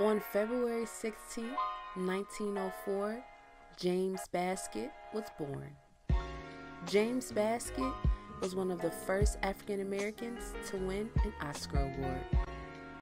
On February 16, 1904, James Baskett was born. James Baskett was one of the first African Americans to win an Oscar Award.